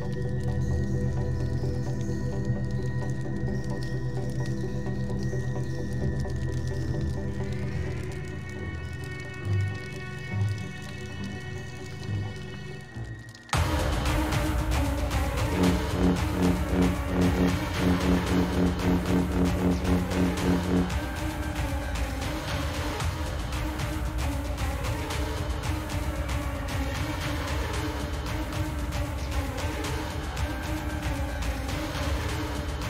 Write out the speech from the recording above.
Thank.